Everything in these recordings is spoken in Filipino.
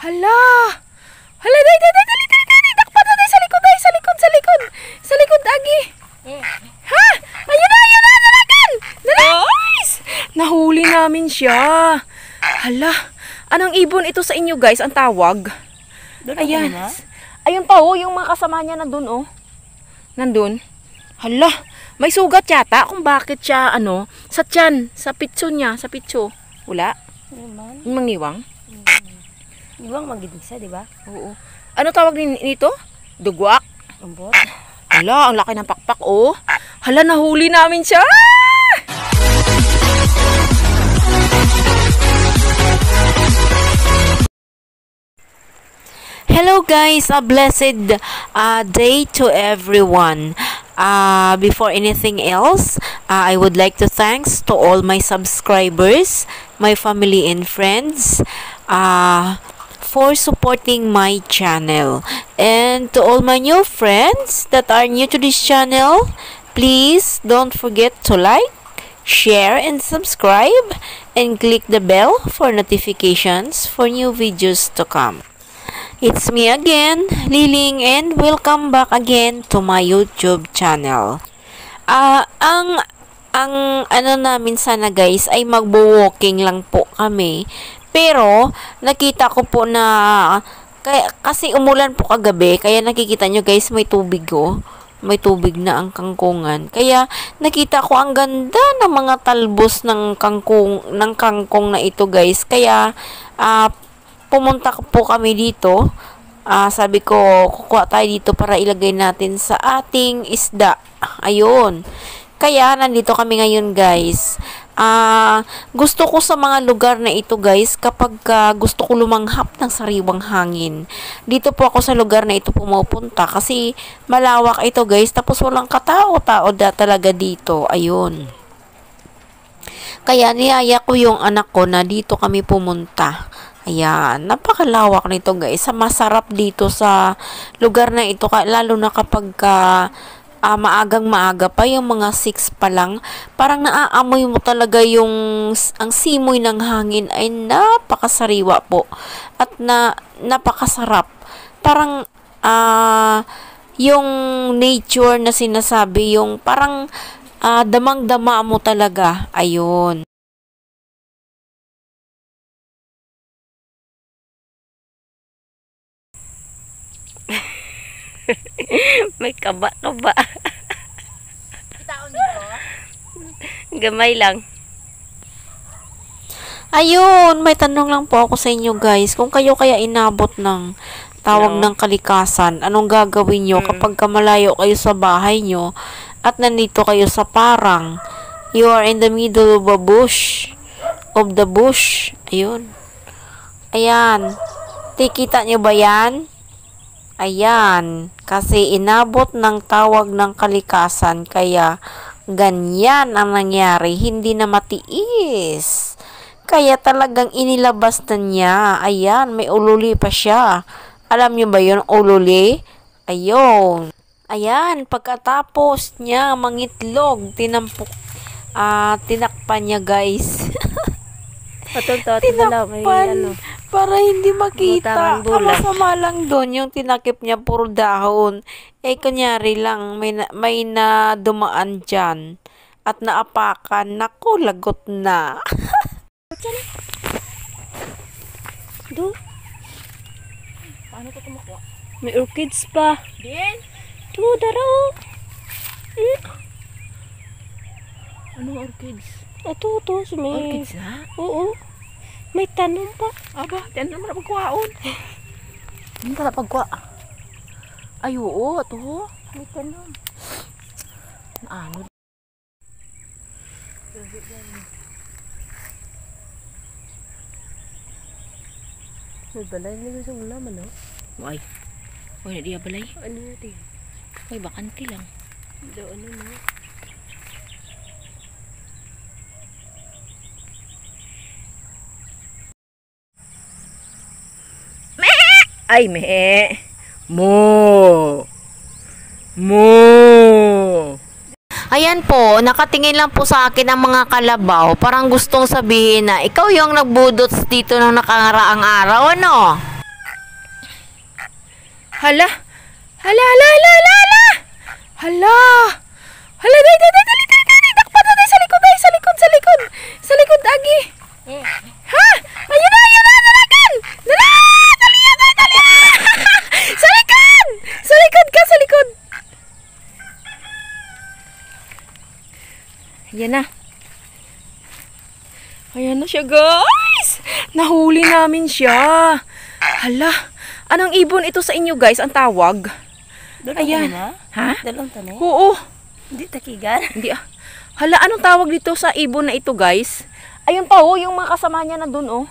Hala! Hala, day, day, day, dali, dali, dali, dakpan na, day, sa likod, day, sa likod, sa likod, sa likod, Agi. Ha? Ayun na, ayun na, dalagan! Nice! Nahuli namin siya. Hala, anong ibon ito sa inyo, guys, ang tawag? Ayan. Ayun pa, oh, yung mga kasama niya nandun, oh. Nandun. Hala, may sugat yata kung bakit siya, ano, sa tiyan, sa pitso niya, sa pitso. Wala? Yung mangiwang? Iwang magidisa, di ba? Oo. Ano tawag din nito? Dugwak? Umbot. Hala, ang laki ng pakpak, oh. Hala, nahuli namin siya! Hello guys, a blessed uh, day to everyone. Uh, before anything else, uh, I would like to thanks to all my subscribers, my family and friends uh, for supporting my channel. And to all my new friends that are new to this channel, please don't forget to like, share and subscribe and click the bell for notifications for new videos to come. It's me again, Liling, and welcome back again to my YouTube channel. Ah, ang ang ano namin sana guys ay magbo-walking lang po kami. Pero nakita ko po na kaya, kasi umulan po kagabi, kaya nakikita nyo guys may tubig oh. May tubig na ang kangkungan. Kaya nakita ko ang ganda ng mga talbos ng kangkong ng kangkong na ito guys. Kaya ah pumunta po kami dito. Ah, sabi ko, kukuha tayo dito para ilagay natin sa ating isda. Ayun. Kaya, nandito kami ngayon, guys. Ah, gusto ko sa mga lugar na ito, guys, kapag ah, gusto ko lumanghap ng sariwang hangin. Dito po ako sa lugar na ito pumupunta kasi malawak ito, guys. Tapos walang katao-tao talaga dito. Ayun. Kaya niyaya ko yung anak ko na dito kami pumunta. Ayan, napakalawak nito guys. Sa masarap dito sa lugar na ito, lalo na kapag ka, ah, maagang maaga pa, yung mga 6 pa lang, parang naaamoy mo talaga yung ang simoy ng hangin ay napakasariwa po. At na napakasarap. Parang ah yung nature na sinasabi, yung parang ah, damang-dama mo talaga. Ayun. May kaba-kaba. Kitaon dito? Gamay lang. Ayun, may tanong lang po ako sa inyo guys. Kung kayo kaya inabot ng tawag No. ng kalikasan, anong gagawin nyo Mm. kapag kamalayo kayo sa bahay nyo at nandito kayo sa parang? You are in the middle of a bush. Of the bush. Ayun. Ayan. Tikita nyo ba yan? Ayan. Kasi inabot ng tawag ng kalikasan. Kaya ganyan ang nangyari. Hindi na matiis. Kaya talagang inilabas na niya. Ayan, may ululi pa siya. Alam niyo ba yun, ululi? Ayun. Ayan, pagkatapos niya mangitlog, tinampok, ah, tinakpan niya guys. Patunto, tinala, may ano. para hindi makita. Ang masama lang doon, yung tinakip niya puro dahon. Eh, kunyari lang, may, na, may na dumaan dyan. At naapakan, naku, lagot na. Do, Paano ko tumakuha? may orchids pa. Din? Do, daro. Anong orchids? Ito, ito. so May, Orchids na? Oo. May tanong pa. Aba, naman na pagkuhaon. Ano ka na pagkuha? Ay, oo, ito. May tanong. Ano? May balay na sa ulam, ano? Ay. Uy, na diya balay. Ano natin? Uy, bakanti lang. Do, ano na? Ay, me. Mo. Mo. Ayan po, nakatingin lang po sa akin ang mga kalabaw. Parang gustong sabihin na, ikaw yung nagbudots dito ng nakaraang araw, ano? Hala. Hala, hala, hala, hala, hala. Hala. Hala, day, day, day, dali, dali, dali. Dakpa na, day, sa likod, day, sa likod, sa likod. Sa likod, Agi. Ha? Ayun na, ayun na, dalagan! Dala! Dali yan, dali, dali! Sa likod! Sa likod ka, sa likod! Ayan na. Ayan na siya, guys! Nahuli namin siya. Hala, anong ibon ito sa inyo, guys? Ang tawag? doon Ayan. na? Ha? Dalawang tanay? Oo. Hindi takigan. Hindi ah. Hala, anong tawag dito sa ibon na ito, guys? Ayun pa, oh, yung mga kasama niya nandun, oh.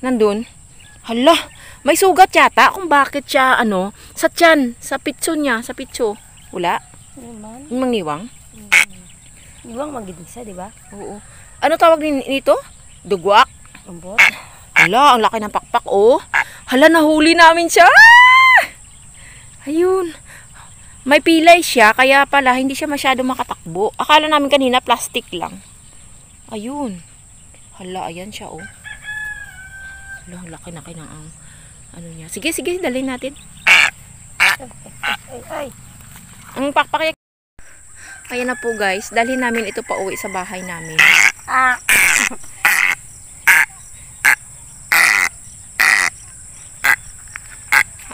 Nandun. Hala, may sugat yata kung bakit siya, ano, sa tiyan, sa pitso niya, sa pitso. Wala? Naman. Yung mangiwang? Iwang magidisa, di ba? Oo. Ano tawag nito? Dugwak? Umbot. Hala, ang laki ng pakpak, oh. Hala, nahuli namin siya. Ayun. May pilay siya, kaya pala hindi siya masyado makatakbo. Akala namin kanina plastic lang. Ayun. Hala, ayan siya, oh. Hala, ang laki na ng ang ano niya. Sige, sige, dalhin natin. Ay, ay. Ang pakpak niya. Ayan na po guys, dalhin namin ito pa uwi sa bahay namin.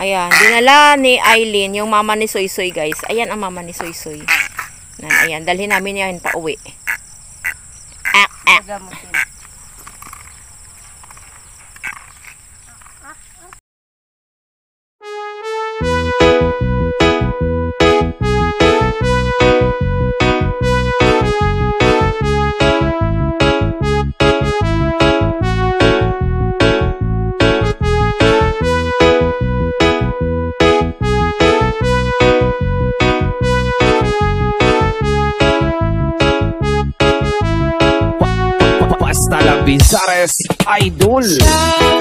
Ayan, dinala ni Eileen, yung mama ni Soy Soy guys. Ayan ang mama ni Soy Soy. Ayan, dalhin namin yan pa uwi. Ah, ah. Casares Idol.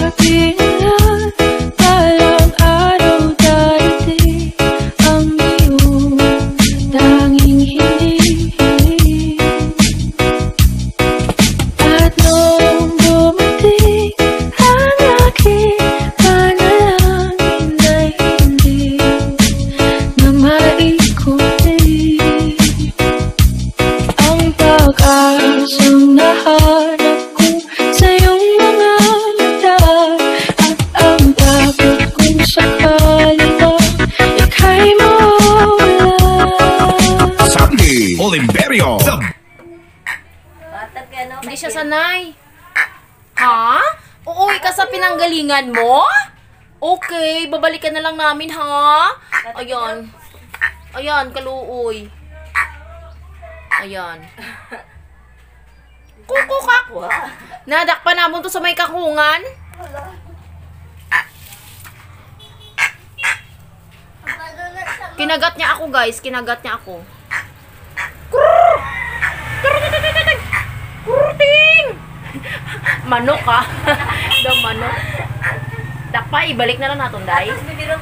Sanay. Ha? Uuwi ka sa pinanggalingan mo? Okay, babalikan na lang namin ha. Ayan. Ayan, kaluoy. Ayan. Kukukak. Nadak pa namon to sa may kakungan. Kinagat niya ako guys, kinagat niya ako. Manok ah. Daw manok. Dakpa, ibalik na lang natin, bibiro.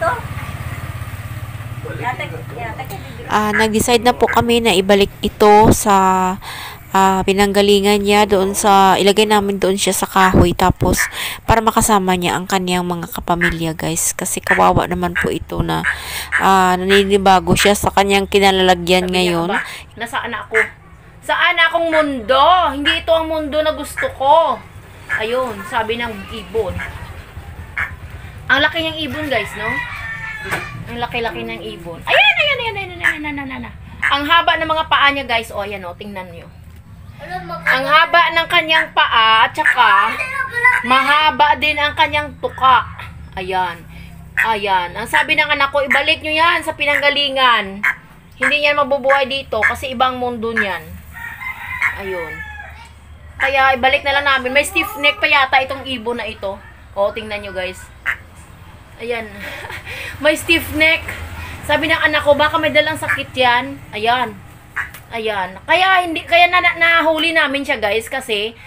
Ah, nag-decide na po kami na ibalik ito sa ah, pinanggalingan niya doon sa ilagay namin doon siya sa kahoy tapos para makasama niya ang kaniyang mga kapamilya guys kasi kawawa naman po ito na ah, naninibago siya sa kanyang kinalalagyan ngayon Ba, nasaan ako? Saan akong mundo? Hindi ito ang mundo na gusto ko. Ayun, sabi ng ibon. Ang laki ng ibon, guys, no? Ang laki-laki ng ibon. Ayan, ayan, ayan, ayan, ayan, ayan, ayan. Ang haba ng mga paa niya, guys. O, ayan, o, tingnan nyo. Ang haba ng kanyang paa, tsaka mahaba din ang kanyang tuka. Ayan. Ayan. Ang sabi ng anak ko, ibalik nyo yan sa pinanggalingan. Hindi yan mabubuhay dito kasi ibang mundo niyan. Ayun. Kaya ibalik na lang namin. May stiff neck pa yata itong ibon na ito. O, tingnan nyo guys. Ayan. may stiff neck. Sabi ng anak ko, baka may dalang sakit yan. Ayan. Ayan. Kaya hindi kaya na, na nahuli namin siya guys kasi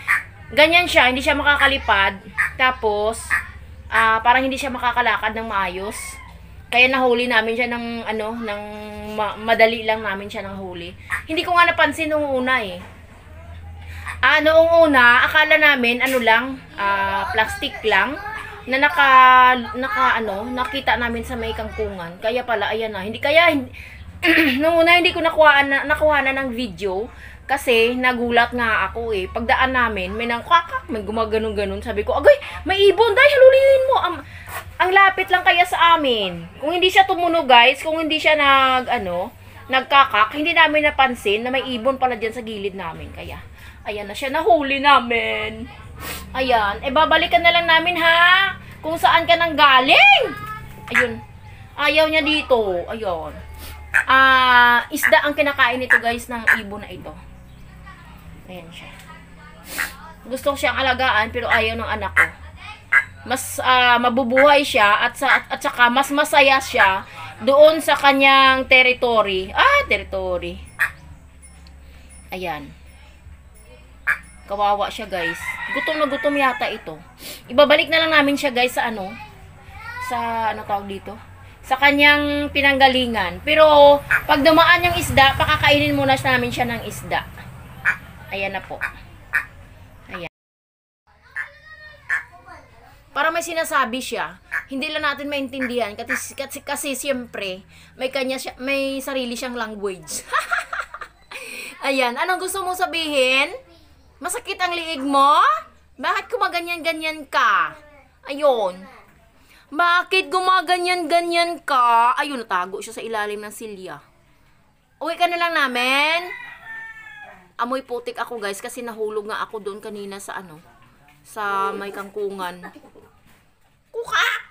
ganyan siya, hindi siya makakalipad. Tapos ah parang hindi siya makakalakad ng maayos. Kaya nahuli namin siya ng ano, ng ma- madali lang namin siya ng huli. Hindi ko nga napansin nung una eh. Ah, noong una, akala namin ano lang, ah, plastic lang. na naka naka ano, nakita namin sa may kangkungan. Kaya pala ayan na. Hindi kaya hindi, nung una hindi ko nakuha na nakuha na ng video kasi nagulat nga ako eh. Pagdaan namin, may nang kwakak, may gumaganon-ganon. Sabi ko, agay, may ibon, dahil halulihin mo. Ang, ang lapit lang kaya sa amin. Kung hindi siya tumunog guys, kung hindi siya nag, ano, nagkakak, hindi namin napansin na may ibon pala dyan sa gilid namin. Kaya, ayan na siya, nahuli namin. Ayan, e babalikan na lang namin ha, kung saan ka nang galing. Ayun, ayaw niya dito. Ayun. Ah, isda ang kinakain nito guys ng ibon na ito. Ayan siya. Gusto ko siyang alagaan pero ayaw ng anak ko. Mas ah, mabubuhay siya at sa at, saka mas masaya siya doon sa kanyang territory. Ah, territory. Ayan. Kawawa siya, guys. Gutom na gutom yata ito. Ibabalik na lang namin siya, guys, sa ano? Sa, ano tawag dito? Sa kanyang pinanggalingan. Pero, pag dumaan yung isda, pakakainin muna namin siya ng isda. Ayan na po. Ayan. Para may sinasabi siya, hindi lang natin maintindihan kasi, kasi, kasi siyempre, may kanya siya, may sarili siyang language. Ayan, anong gusto mo sabihin? Masakit ang liig mo? Bakit kumaganyan-ganyan ka? Ayun. Bakit gumaganyan-ganyan ka? Ayun, natago siya sa ilalim ng silya. Uwi ka na lang namin. Amoy putik ako guys kasi nahulog nga ako doon kanina sa ano, sa may kangkungan. Kukak!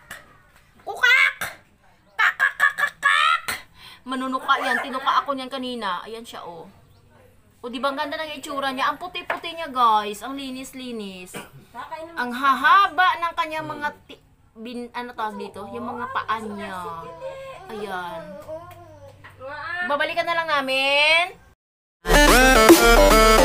Kukak! Kakakakakak! Manunuka yan. Tinuka ako niyan kanina. Ayan siya, oh. O, di ba ang ganda ng itsura niya? Ang puti-puti niya, guys. Ang linis-linis. Ang hahaba ng kanyang mga ti- bin, ano tawag dito? Yung mga paan niya. Ayan. Babalikan na lang namin.